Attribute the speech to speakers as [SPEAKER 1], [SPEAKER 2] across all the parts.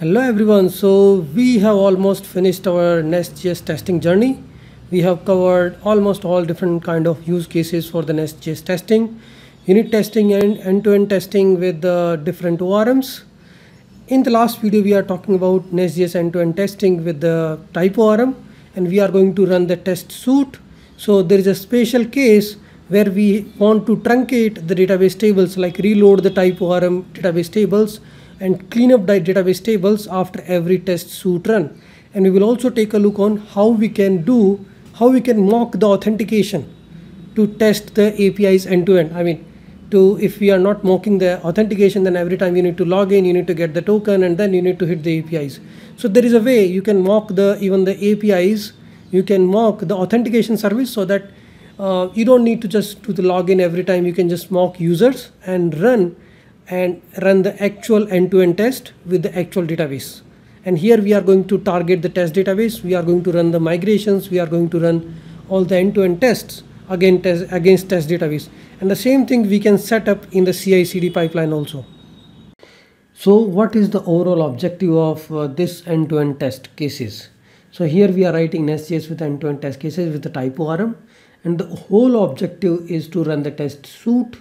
[SPEAKER 1] Hello everyone, so we have almost finished our Nest.js testing journey. We have covered almost all different kind of use cases for the Nest.js testing, unit testing and end-to-end -end testing with the different ORMs. In the last video, we are talking about Nest.js end-to-end testing with the type ORM and we are going to run the test suite. So there is a special case where we want to truncate the database tables like reload the type ORM database tables and clean up the database tables after every test suite run. And we will also take a look on how we can do, how we can mock the authentication to test the APIs end to end. I mean, to if we are not mocking the authentication, then every time you need to log in, you need to get the token and then you need to hit the APIs. So there is a way you can mock the even the APIs, you can mock the authentication service so that uh, you don't need to just do the login every time. You can just mock users and run and run the actual end-to-end -end test with the actual database. And here we are going to target the test database. We are going to run the migrations. We are going to run all the end-to-end -end tests again against test database. And the same thing we can set up in the CI/CD pipeline also. So what is the overall objective of uh, this end-to-end -end test cases? So here we are writing Nest.js with end-to-end -end test cases with the type ORM. And the whole objective is to run the test suite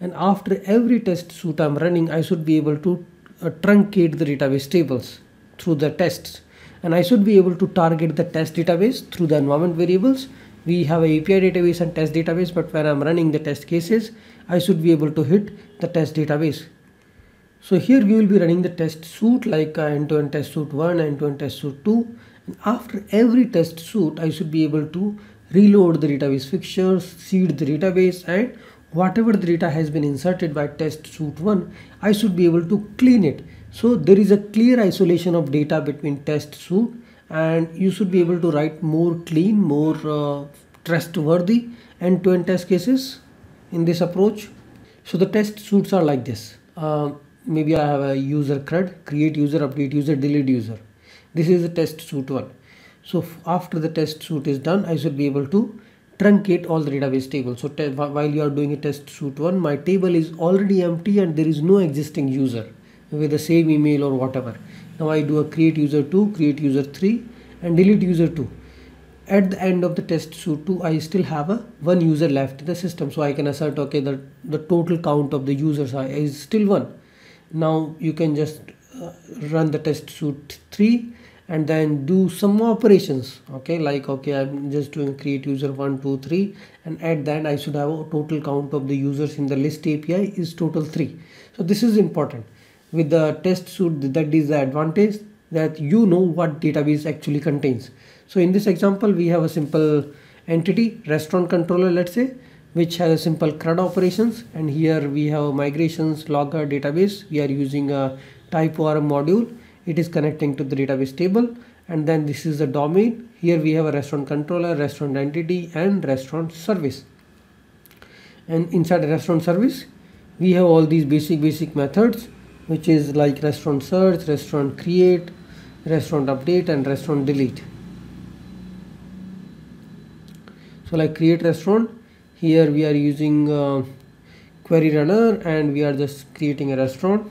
[SPEAKER 1] and after every test suite I'm running I should be able to uh, truncate the database tables through the tests. And I should be able to target the test database through the environment variables. We have a API database and test database but when I'm running the test cases I should be able to hit the test database. So here we will be running the test suite like uh, end-to-end test suite 1 end-to-end -end test suite 2 and after every test suite I should be able to reload the database fixtures seed the database and whatever the data has been inserted by test suite 1 I should be able to clean it. So there is a clear isolation of data between test suite and you should be able to write more clean more uh, trustworthy end-to-end -end test cases in this approach. So the test suites are like this. Uh, maybe I have a user CRUD create user update user delete user. This is the test suite one. So after the test suite is done I should be able to truncate all the database table. So while you are doing a test suite one, my table is already empty and there is no existing user with the same email or whatever. Now I do a create user 2, create user 3 and delete user 2. At the end of the test suite 2, I still have a one user left in the system. So I can assert, okay, the, the total count of the users is still one. Now you can just uh, run the test suite 3 and then do some operations okay? Like okay i'm just doing create user one two three and at that i should have a total count of the users in the list api is total three. So this is important. With the test suite that is the advantage that you know what database actually contains. So in this example we have a simple entity restaurant controller let's say which has a simple CRUD operations and here we have migrations logger database. We are using a type ORM module it is connecting to the database table and then this is the domain. Here we have a restaurant controller restaurant entity and restaurant service. And inside restaurant service we have all these basic basic methods which is like restaurant search restaurant create restaurant update and restaurant delete. So like create restaurant here we are using uh, query runner and we are just creating a restaurant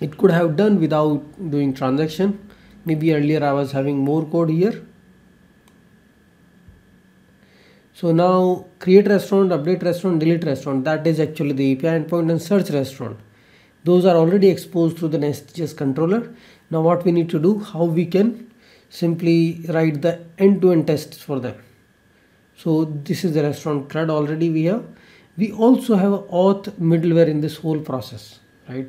[SPEAKER 1] it could have done without doing transaction. Maybe earlier I was having more code here. So now create restaurant update restaurant delete restaurant. That is actually the API endpoint and search restaurant. Those are already exposed through the Nest.js controller. Now what we need to do how we can simply write the end-to-end -end tests for them. So this is the restaurant CRUD already we have. We also have auth middleware in this whole process right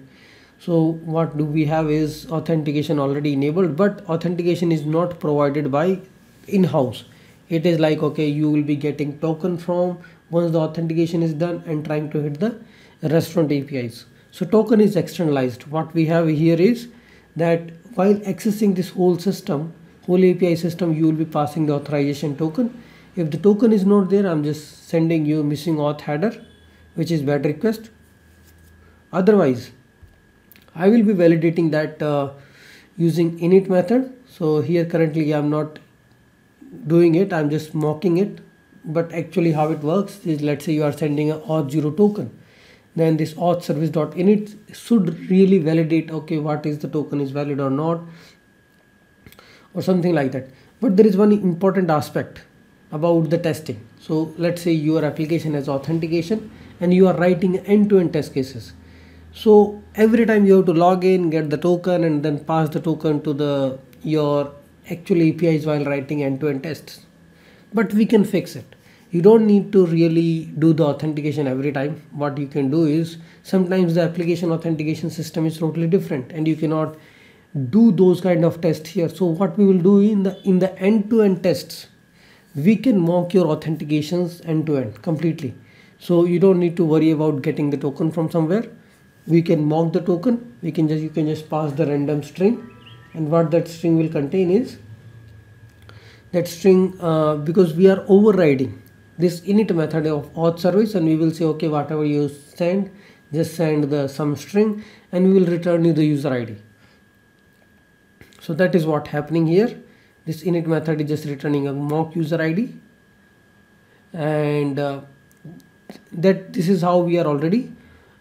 [SPEAKER 1] so what do we have is authentication already enabled but authentication is not provided by in-house. It is like okay you will be getting token from once the authentication is done and trying to hit the restaurant apis so token is externalized. What we have here is that while accessing this whole system whole api system you will be passing the authorization token. If the token is not there i'm just sending you missing auth header which is bad request. Otherwise I will be validating that uh, using init method. So here currently I'm not doing it I'm just mocking it. But actually how it works is let's say you are sending a auth0 token then this auth service dot init should really validate okay what is the token is valid or not or something like that. But there is one important aspect about the testing. So let's say your application has authentication and you are writing end-to-end -end test cases. So every time you have to log in get the token and then pass the token to the your actual apis while writing end-to-end -end tests. But we can fix it. You don't need to really do the authentication every time. What you can do is sometimes the application authentication system is totally different and you cannot do those kind of tests here. So what we will do in the in the end-to-end -end tests we can mock your authentications end-to-end -end completely. So you don't need to worry about getting the token from somewhere we can mock the token. We can just you can just pass the random string. And what that string will contain is that string uh, because we are overriding this init method of auth service and we will say okay whatever you send just send the some string and we will return you the user id so that is what happening here. This init method is just returning a mock user id and uh, that this is how we are already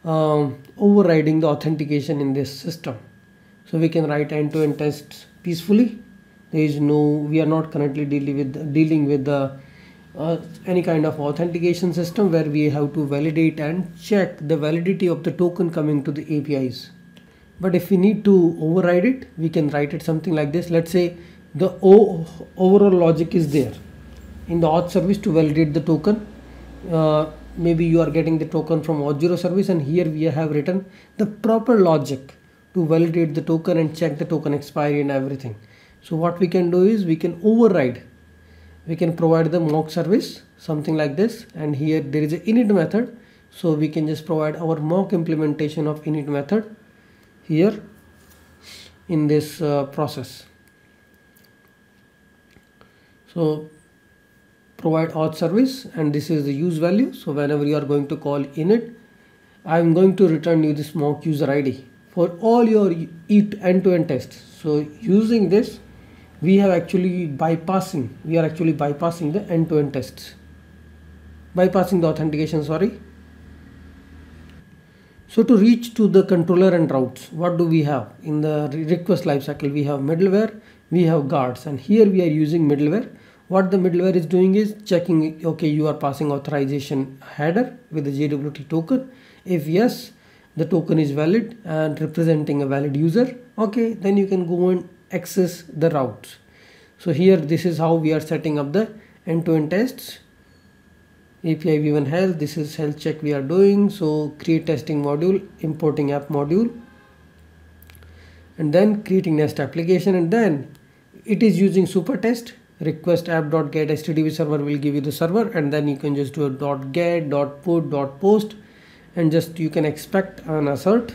[SPEAKER 1] um, overriding the authentication in this system. So we can write end-to-end -end tests peacefully. There is no we are not currently dealing with dealing with the uh, any kind of authentication system where we have to validate and check the validity of the token coming to the APIs but if we need to override it we can write it something like this. Let's say the o overall logic is there. In the auth service to validate the token uh, maybe you are getting the token from auth0 service and here we have written the proper logic to validate the token and check the token expiry and everything. So what we can do is we can override. We can provide the mock service something like this and here there is a init method. So we can just provide our mock implementation of init method here in this uh, process. So provide auth service and this is the use value so whenever you are going to call init I'm going to return you this mock user ID for all your end-to-end -end tests so using this we have actually bypassing we are actually bypassing the end-to-end -end tests bypassing the authentication sorry so to reach to the controller and routes, what do we have? In the request lifecycle, we have middleware, we have guards, and here we are using middleware. What the middleware is doing is checking, okay, you are passing authorization header with the JWT token. If yes, the token is valid and representing a valid user, okay, then you can go and access the routes. So here, this is how we are setting up the end-to-end -end tests API v1 health this is health check we are doing so create testing module importing app module and then creating nest application and then it is using supertest request app.get HTTP server will give you the server and then you can just do a dot get dot put dot post and just you can expect an assert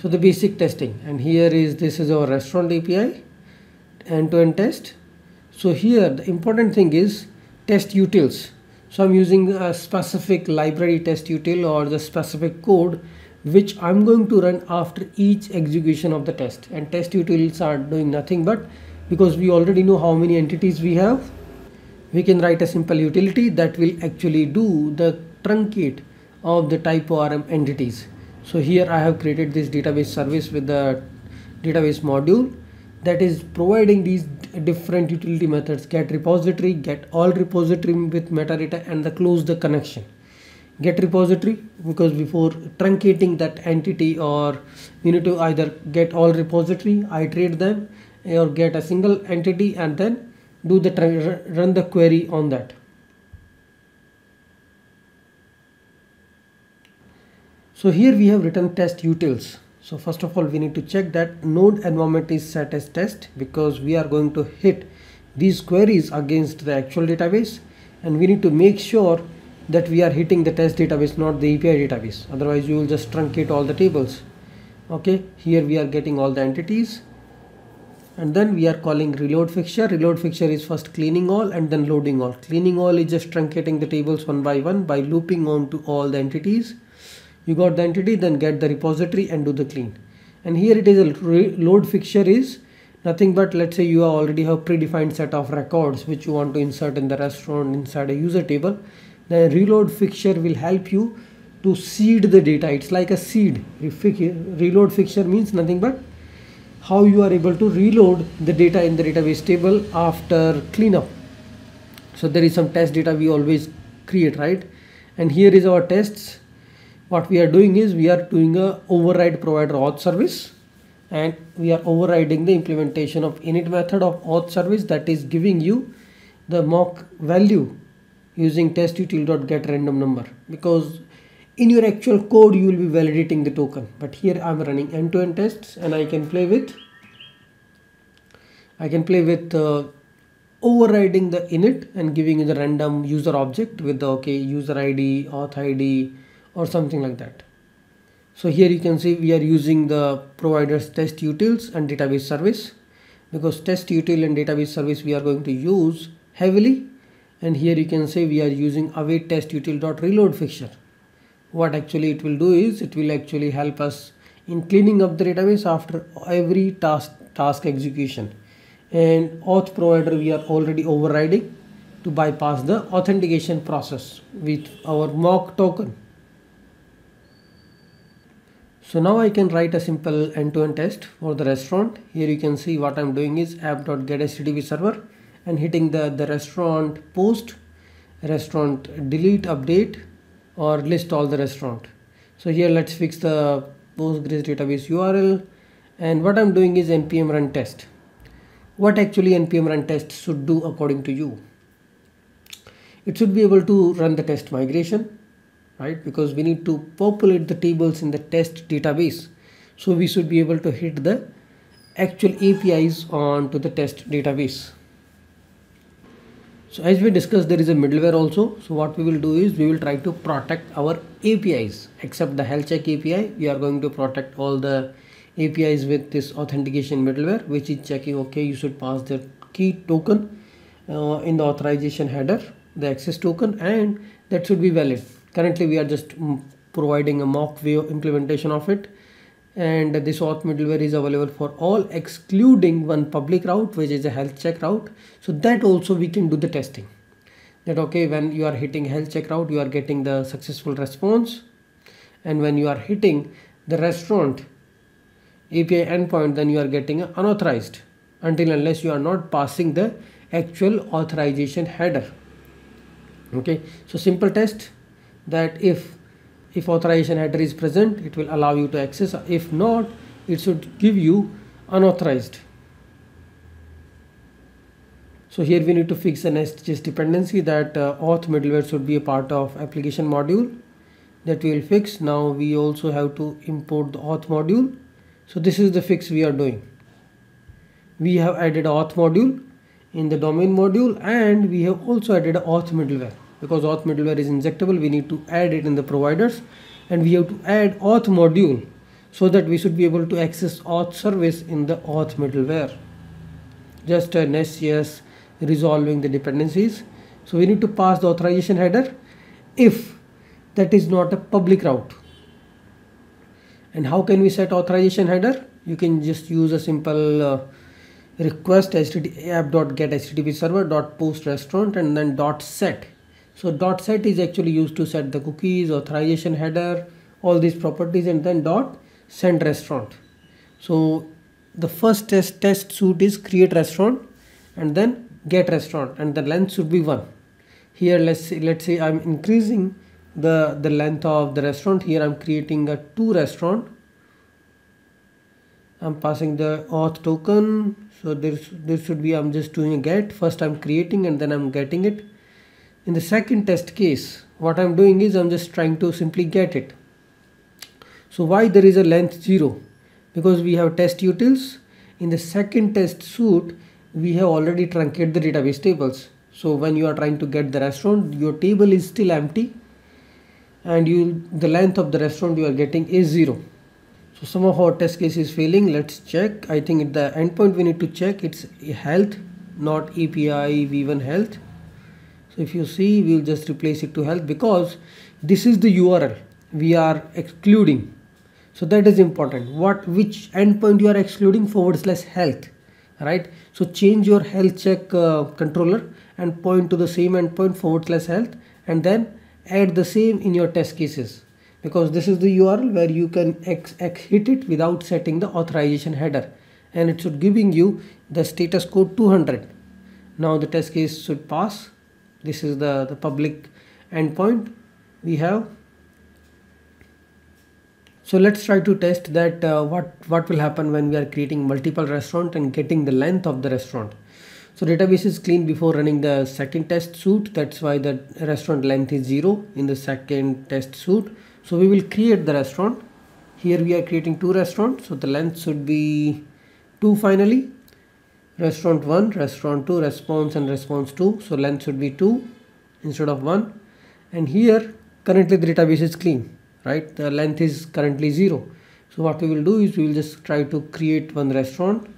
[SPEAKER 1] so the basic testing and here is this is our restaurant API end-to-end -end test so here the important thing is test utils. So I'm using a specific library test util or the specific code which I'm going to run after each execution of the test and test utils are doing nothing but because we already know how many entities we have we can write a simple utility that will actually do the truncate of the type ORM entities. So here I have created this database service with the database module that is providing these different utility methods get repository get all repository with metadata and the close the connection get repository because before truncating that entity or you need to either get all repository iterate them or get a single entity and then do the run the query on that. So here we have written test utils. So first of all we need to check that node environment is set as test because we are going to hit these queries against the actual database and we need to make sure that we are hitting the test database not the API database. Otherwise you will just truncate all the tables. Okay? Here we are getting all the entities. And then we are calling reload fixture. Reload fixture is first cleaning all and then loading all. Cleaning all is just truncating the tables one by one by looping on to all the entities. You got the entity then get the repository and do the clean. And here it is a load fixture is nothing but let's say you already have predefined set of records which you want to insert in the restaurant inside a user table the reload fixture will help you to seed the data. It's like a seed. Reload fixture means nothing but how you are able to reload the data in the database table after cleanup. So there is some test data we always create right? And here is our tests. What we are doing is we are doing a override provider auth service and we are overriding the implementation of init method of auth service that is giving you the mock value using testutil.get random number. Because in your actual code you will be validating the token. But here I'm running end-to-end -end tests and I can play with I can play with uh, overriding the init and giving you the random user object with the okay user ID auth ID or something like that. So here you can see we are using the providers test utils and database service. Because test util and database service we are going to use heavily and here you can say we are using await test util dot reload fixture. What actually it will do is it will actually help us in cleaning up the database after every task task execution. And auth provider we are already overriding to bypass the authentication process with our mock token. So now I can write a simple end-to-end -end test for the restaurant. Here you can see what I'm doing is app.get HTTP server and hitting the the restaurant post restaurant delete update or list all the restaurant. So here let's fix the postgres database url and what i'm doing is npm run test. What actually npm run test should do according to you? It should be able to run the test migration right? Because we need to populate the tables in the test database. So we should be able to hit the actual apis onto the test database so as we discussed, there is a middleware also. So what we will do is we will try to protect our APIs. Except the health check API, we are going to protect all the APIs with this authentication middleware, which is checking, okay, you should pass the key token uh, in the authorization header, the access token, and that should be valid. Currently, we are just mm, providing a mock of implementation of it and this auth middleware is available for all excluding one public route which is a health check route. So that also we can do the testing. That okay when you are hitting health check route you are getting the successful response. And when you are hitting the restaurant API endpoint then you are getting unauthorized until unless you are not passing the actual authorization header. Okay? So simple test that if if authorization header is present it will allow you to access. If not it should give you unauthorized. So here we need to fix an STS dependency that uh, auth middleware should be a part of application module. That we will fix. Now we also have to import the auth module. So this is the fix we are doing. We have added auth module in the domain module and we have also added auth middleware because auth middleware is injectable we need to add it in the providers. And we have to add auth module so that we should be able to access auth service in the auth middleware. Just an SCS resolving the dependencies. So we need to pass the authorization header if that is not a public route. And how can we set authorization header? You can just use a simple uh, request app.get http server dot post restaurant and then dot set so dot set is actually used to set the cookies, authorization header, all these properties and then dot send restaurant. So the first test, test suite is create restaurant and then get restaurant and the length should be one. Here let's say, let's say I'm increasing the, the length of the restaurant. Here I'm creating a two restaurant. I'm passing the auth token. So this, this should be, I'm just doing a get. First I'm creating and then I'm getting it in the second test case, what I'm doing is I'm just trying to simply get it. So why there is a length 0? Because we have test utils. In the second test suite, we have already truncated the database tables. So when you are trying to get the restaurant, your table is still empty and you the length of the restaurant you are getting is 0. So some of our test case is failing. Let's check. I think the endpoint we need to check it's health, not API v1 health so if you see we'll just replace it to health because this is the url we are excluding. So that is important. What which endpoint you are excluding forward slash health right? So change your health check uh, controller and point to the same endpoint forward slash health and then add the same in your test cases because this is the URL where you can X, X hit it without setting the authorization header and it should giving you the status code 200 now the test case should pass this is the the public endpoint we have. So let's try to test that uh, what what will happen when we are creating multiple restaurant and getting the length of the restaurant. So database is clean before running the second test suite. That's why the restaurant length is zero in the second test suite. So we will create the restaurant. Here we are creating two restaurants. So the length should be 2 finally restaurant 1 restaurant 2 response and response 2 so length should be 2 instead of 1 and here currently the database is clean right? The length is currently 0 so what we will do is we will just try to create one restaurant.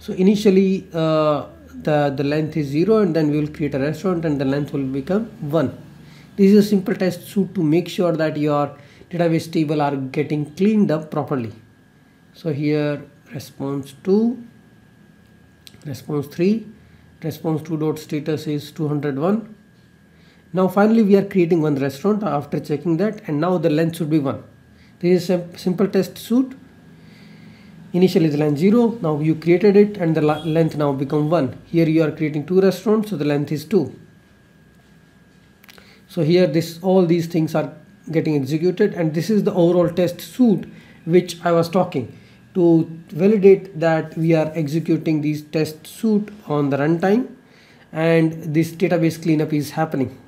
[SPEAKER 1] So initially uh, the the length is 0 and then we will create a restaurant and the length will become 1 this is a simple test suite to make sure that your database table are getting cleaned up properly. So here response 2 response 3 response 2 dot status is 201 now finally we are creating one restaurant after checking that and now the length should be 1 this is a simple test suit. Initially the length 0 now you created it and the length now become 1 here you are creating two restaurants so the length is 2 so here this all these things are getting executed and this is the overall test suite which I was talking to validate that we are executing these test suite on the runtime and this database cleanup is happening